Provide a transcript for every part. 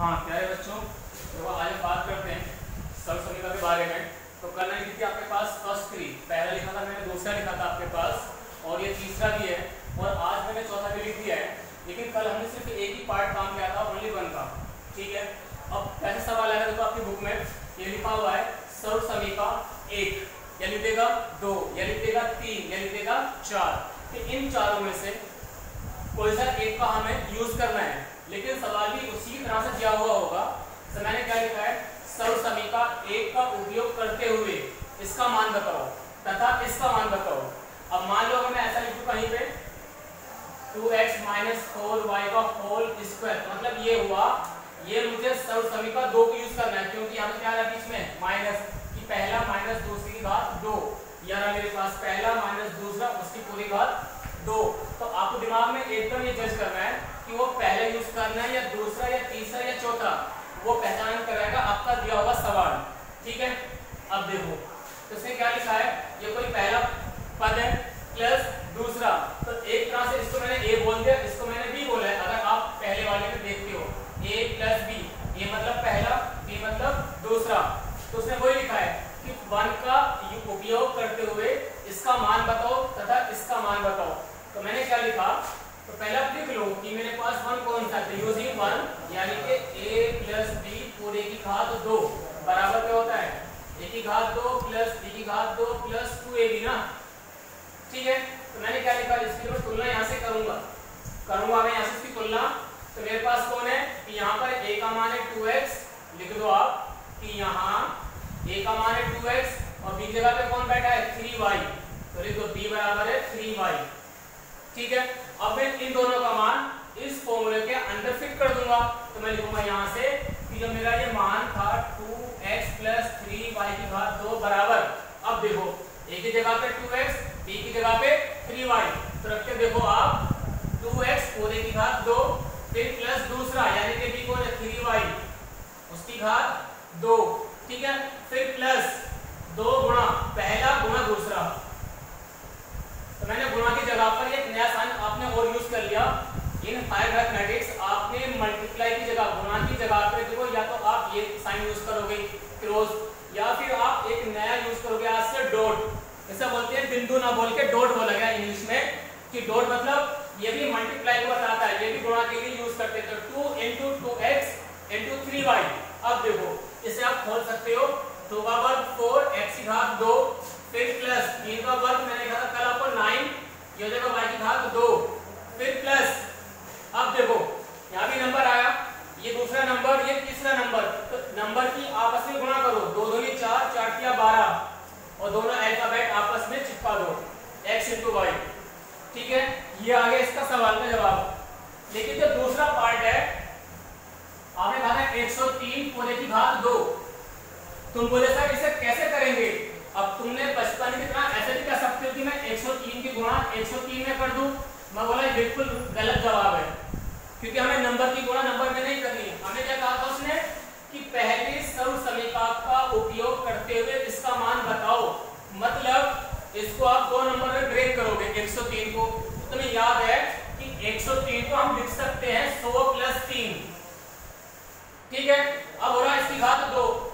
हाँ क्या है बच्चों? आज हम बात करते हैं सर्व समीकरण के बारे में। तो कल लिखी थी आपके पास फ़र्स्ट थ्री पहला लिखा था मैंने, दूसरा लिखा था आपके पास, और ये तीसरा भी है। और आज मैंने चौथा भी लिख दिया है। लेकिन कल हमने सिर्फ़ एक ही पार्ट काम किया था ओनली वन का। ठीक है? अब कैसे सवाल आएगा देखो आपकी बुक में, ये लिखा हुआ है, सर्व समीका एक, या लिख देगा दो, या लिख देगा तीन, या लिख देगा चार। तो इन चारों में से कोई सा एक का हमें यूज़ करना है। लेकिन सवाल भी उसी तरह से दिया हुआ होगा। तो मैंने क्या लिखा है? सर्व समीका एक का उपयोग करते हुए इसका मान बताओ, तथा इसका मान बताओ। अब मान लो मैं ऐसा लिखूं कहीं पे 2x माइनस फोर वाई का होल स्क्वायर मतलब ये हुआ, ये मुझे सर्व समीका दो को यूज़ करना है, क्योंकि यहाँ पे क्या है बीच में? माइनस, कि पहला माइनस दूसरी की घात दो। यार मेरे पास पहला माइनस दूसरा, उसकी पूरी घात दो। तो आपको दिमाग में एकदम ये जज करना कि वो पहले यूज़ करना है या दूसरा या तीसरा या चौथा, वो पहचान कराएगा, आपका दिया हुआ सवाल। ठीक है? अब देखो तो इसमें क्या लिखा है? ये कोई पहला पद है प्लस दूसरा तो एक तरह से इसको मैंने ए बोल दिया इसको मैंने बी बोला है अगर आप पहले वाले में देखते हो ए प्लस बी ए मतलब पहला बी मतलब दूसरा तो उसने वही लिखा है कि वन का उपयोग करते हुए इसका मान बताओ तथा इसका मान बताओ तो मैंने क्या लिखा तो पहला लिख लो कि मेरे पास वन कौन सा है यूजिंग वन यानी कि a प्लस बी पूरे की घात दो बराबर क्या होता है a की घात दो प्लस b की घात दो प्लस टू ए बी ना? ठीक है? तो मैंने क्या लिखा? इसकी मैं तुलना यहाँ से करूँगा। करूँगा मैं यहाँ से इसकी तुलना। तो मेरे पास कौन है? कि यहाँ पर a का मान है टू एक्स लिख दो आप कि यहाँ a का मान है टू एक्स और बी जगह पे कौन बैठा है? थ्री वाई तो लिख दो b बराबर है थ्री वाई ठीक है? अब मैं इन दोनों का मान इस फॉर्मूले के अंदर फिट कर दूँगा। तो मैं लिखूँगा यहाँ से कि जो मेरा ये मान था 2x 3y की घात 2 बराबर। अब देखो, a की जगह पे 2x b की जगह पे 3y तो रख के देखो आप 2x पूरे की घात 2 फिर प्लस दूसरा, यानी कि b कौन है 3y उसकी घात 2 ठीक है? फिर प्लस 2 गुणा, पहला गुणा दूसरा। तो मैंने गुणा की जगह पर एक नया साइन आपने और यूज़ कर लिया। इन फाइव मैथमेटिक्स आपने मल्टीप्लाई की जगह, गुणा की जगह पे देखो, या तो आप ये साइन यूज़ करोगे क्रॉस या फिर आप एक नया यूज़ करोगे आज से डॉट ऐसा बोलते हैं बिंदु ना बोल के डॉट बोला गया इंग्लिश में कि डॉट मतलब ये भी मल्टीप्लाई को बताता है ये भी गुणा के लिए यूज़ करते हैं तो 2 into 2x into 3y अब देखो इसे आप खोल सकते हो 2 का वर्ग 4 x की घात 2 फिर प्लस तीन का वर्ग मैंने कहा था कल आपको नाइन ये हो जाएगा वाई की घात दो। फिर प्लस अब देखो, यहाँ भी नंबर आया, ये दूसरा नंबर ये तीसरा नंबर तो नंबर की आपस में गुणा करो, दो दो चार चार किया बारह, और दोनों अल्फ़ाबेट आपस में चिपका दो, x इंटू वाई ठीक है? ये आ गया इसका सवाल का जवाब। लेकिन जो दूसरा पार्ट है, आपने कहा है 103 पूरे की घात दो। तुम बोले, सर, इसे कैसे करेंगे? अब तुमने बचपन कितना ऐसे भी कर सकते हो कि मैं 103 की गुणा 103 में कर दूँ? मैं बोला, ये बिल्कुल गलत जवाब है। क्योंकि हमें नंबर की गुणा नंबर में नहीं करनी है। हमें क्या कहा था उसने? कि पहले सर्व समीपाक का उपयोग करते हुए इसका मान बताओ। मतलब इसको आप दो नंबर में ब्रेक करोगे 103 को। तो तुम्हें याद है कि 103 को हम लिख सकते हैं 100 प्लस 3 ठीक है? अब हो रहा है, इसकी घात 2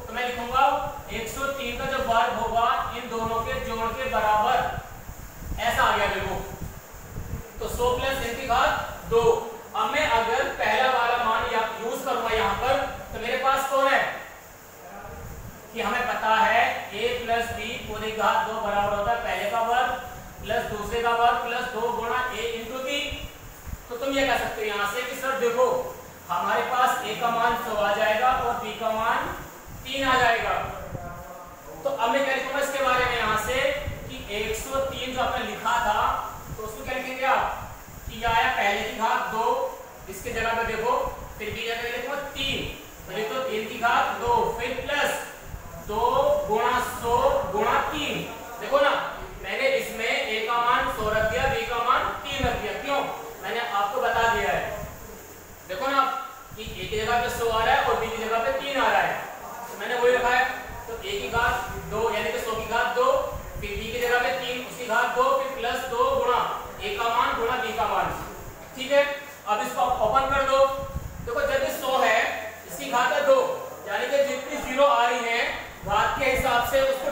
बराबर होता है। पहले का वर्ग प्लस दूसरे का वर्ग प्लस दो गुणा ए इंटू बी तो तुम ये कह सकते हो यहाँ से कि सर देखो, हमारे पास a का मान सौ आ जाएगा और b का मान तीन आ जाएगा। तो अब मैं क्या इसके बारे में यहाँ से कि 103 जो आपने लिखा था तो उसको क्या लिखेंगे आप? कि यह आया पहले की घात दो, इसके जगह पे देखो, फिर b जगह लिखो तीन। तो तीन की घात दो, फिर प्लस दो गुणा सौ गुणा तीन। देखो ना, मैंने इसमें ए का मान सौ रख दिया बी का मान तीन रख दिया। क्यों? मैंने आपको बता दिया है। देखो ना, कि ए की जगह पे सौ आ रहा है और बी की जगह पे तीन आ रहा है। तो मैंने वही रखा है। तो ए की घात दो, यानी कि सौ की घात दो, फिर बी की जगह पे तीन, उसकी घात दो, फिर प्लस दो गुणा ए का मान गुणा बी का मान। ठीक है? अब इसको ओपन कर दो। देखो, जब भी सौ है, इसकी घात है दो। यानी कि जितनी ज़ीरो आ रही है, घात के हिसाब से उसको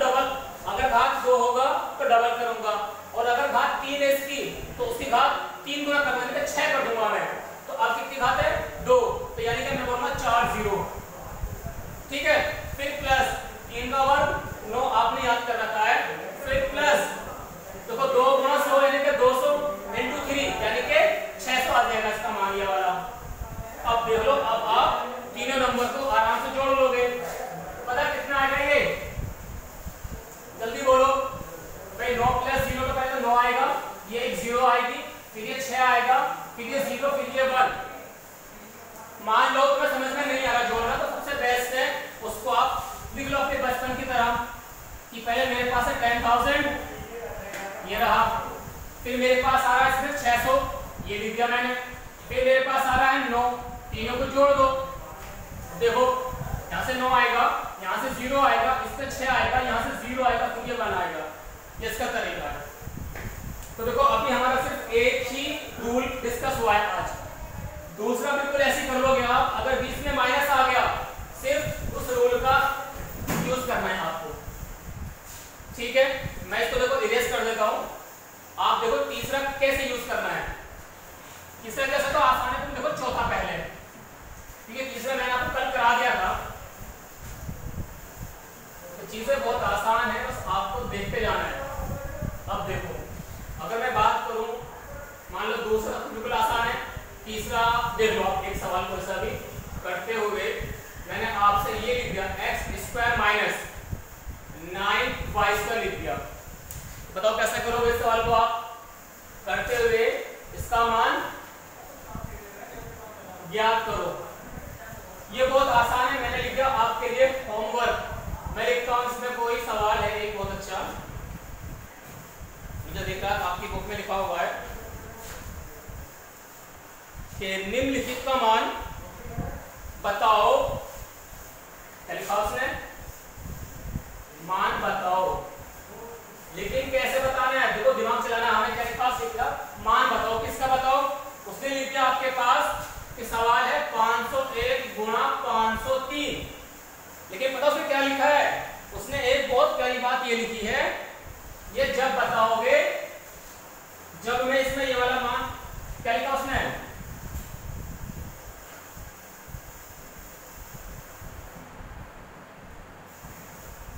दो होगा तो डबल करूँगा। और अगर घात तीन है इसकी तो उसकी घात तीन गुना कर देंगे छह कर दूँगा फिर ये ज़ीरो फिर ये वन मान लो तुम्हें समझ में नहीं आ रहा, जोड़ना तो सबसे बेस्ट है। उसको आप लिख लो अपने बचपन की तरह। कि पहले मेरे पास है टेन थाउज़ेंड ये रहा। फिर मेरे पास आ रहा है सिर्फ़ छह सौ। ये लिख दिया मैंने। फिर मेरे पास आ रहा है नौ। तीनों को जोड़ दो। देखो, यहाँ से नौ आएगा, यहाँ से ज़ीरो आएगा इससे छह आएगा, यहाँ से ज़ीरो आएगा तो ये वन आएगा। ये इसका तरीका है। तो देखो, अभी हमारा सिर्फ़ एक रूल डिस्कस हुआ है आज। दूसरा बिल्कुल ऐसे कर लोगे आप, अगर बीच में माइनस आ गया, सिर्फ़ उस रूल का यूज़ करना है आपको। ठीक है? मैं इसको देखो इरेज कर देता हूँ। आप देखो तीसरा कैसे यूज़ करना है। तीसरा कैसे तो आसान है तुम देखो चौथा पहले ठीक है, तीसरा मैंने आपको कल करा दिया था। तो चीज़ें बहुत आसान है, बस आपको देखते जाना है अब देखो अगर मैं बात करूँ मान लो दूसरा बिल्कुल आसान है तीसरा देख लो आप एक सवाल को ऐसा भी करते हुए मैंने आपसे ये लिख दिया x square minus nine y square लिख दिया बताओ कैसे करोगे इस सवाल को आप करते हुए इसका मान ज्ञात करो। ये बहुत आसान है, मैंने लिखा आपके लिए होमवर्क मैं लिखता हूँ, इसमें कोई सवाल है एक बहुत अच्छा। मुझे दिख आपकी बुक में लिखा हुआ है कि निम्नलिखित का मान बताओ। लिखा उसने? मान बताओ। लेकिन कैसे बताना है? देखो, दिमाग चलाना हमें क्या लिखा, मान बताओ। किसका बताओ? उसने लिख दिया आपके पास। सवाल है 501 गुणा 503 लेकिन पता उसने क्या लिखा है? उसने एक बहुत प्यारी बात ये लिखी है, ये जब बताओगे, जब मैं इसमें ये वाला मान, क्या लिखा उसने?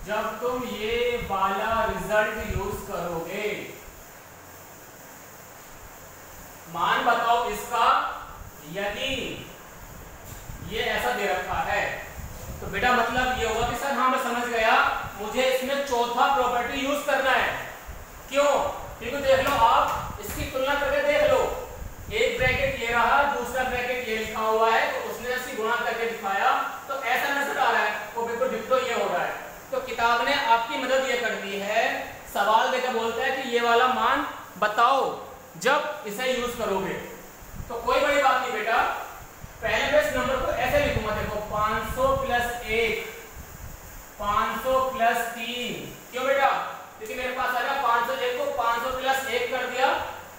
जब तुम ये वाला रिज़ल्ट यूज़ करोगे, मान बताओ इसका यदि ये ऐसा दे रखा है। तो बेटा मतलब ये होगा कि सर हाँ मैं समझ गया, मुझे इसमें चौथा प्रॉपर्टी यूज़ करना है। क्यों? क्योंकि देख लो आप, इसकी तुलना करके देख लो। एक ब्रैकेट ये रहा, दूसरा ब्रैकेट ये लिखा हुआ है तो उसने ऐसी गुणा करके दिखाया तो ऐसा नज़र आ रहा है, वो बिल्कुल डिप्टो ये हो रहा है। तो किताब ने आपकी मदद ये कर दी है। सवाल देकर बोलता है कि ये वाला मान बताओ, जब इसे यूज़ करोगे। तो कोई बड़ी बात नहीं बेटा। पहले मैं इस नंबर को ऐसे लिखूँगा, देखो 500 प्लस एक 500 प्लस तीन। क्यों बेटा? क्योंकि मेरे पास आ गया 501 को 500 प्लस एक कर दिया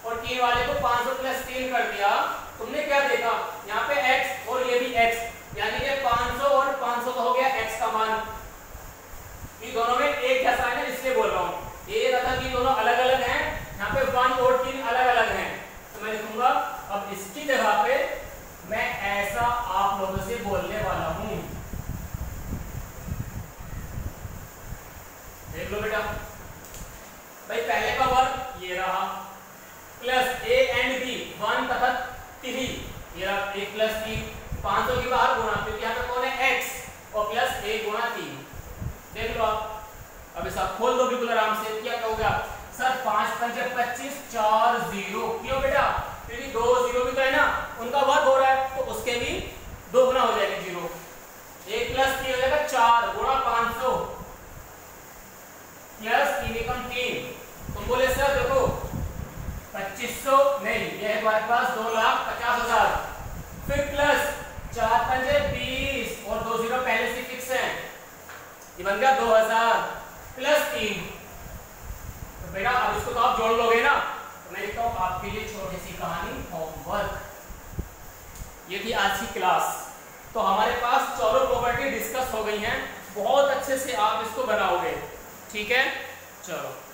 और तीन वाले को 500 प्लस तीन कर दिया तुमने क्या देखा यहाँ पे x और ये भी x यानी कि 500 और 500 का हो गया x का मान ये दोनों में एक जैसा है इसलिए बोल रहा हूँ ये तथा कि दोनों अलग अलग हैं यहाँ पे वन और तीन अलग अलग हैं तो मैं लिखूँगा अब इसकी जगह पे मैं ऐसा आप लोगों से बोलने वाला हूँ देख लो बेटा भाई पहले का वर्ग ये रहा plus a and b one तथा थ्री ये रहा एक प्लस तीन पाँच सौ की बाहर गुणा क्योंकि यहाँ पे कौन है एक्स और प्लस ए गुणा तीन देख लो आप अब इसे खोल दो बिल्कुल आराम से क्या कहोगे आप सर पाँच पंजे पच्चीस चार ज़ीरो क्यों बेटा क्योंकि दो ज़ीरो भी तो है ना उनका वर्ग हो रहा है तो उसके भी दो गुना हो जाएगी ज़ीरो एक प्लस तीन हो जाएगा चार गुणा पाँच सौ प्लस तीन एकम तीन तुम बोले सर देखो पच्चीस सौ नहीं ये है हमारे पास दो लाख पचास हज़ार फिर प्लस चार पंजे बीस और दो ज़ीरो पहले से फिक्स है ये बन गया 2000 प्लस तीन तो बेटा अब इसको तो आप जोड़ लोगे ना तो मैं लिखता हूँ आपके लिए छोटी सी कहानी होमवर्क ये थी आज की क्लास तो हमारे पास चौरो प्रॉपर्टी डिस्कस हो गई हैं। बहुत अच्छे से आप इसको बनाओगे। ठीक है? चलो।